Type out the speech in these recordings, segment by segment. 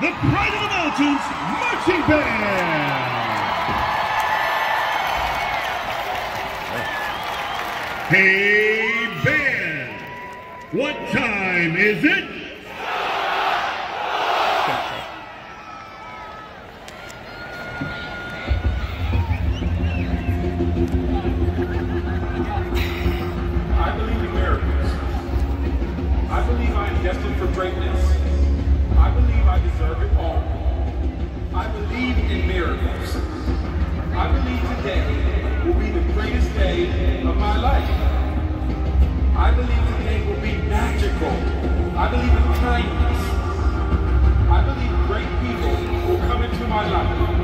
the Pride of the Mountains Marching Band. Hey, band, what time is it? I believe in miracles. I believe I am destined for greatness. I deserve it all. I believe in miracles. I believe today will be the greatest day of my life. I believe today will be magical. I believe in kindness. I believe great people will come into my life.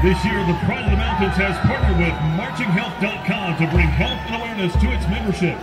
This year, the Pride of the Mountains has partnered with MarchingHealth.com to bring health and awareness to its membership.